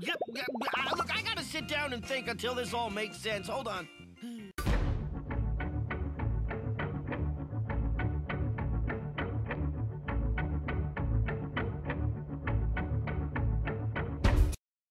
Yep, yep. Uh, look, I gotta sit down and think until this all makes sense. Hold on.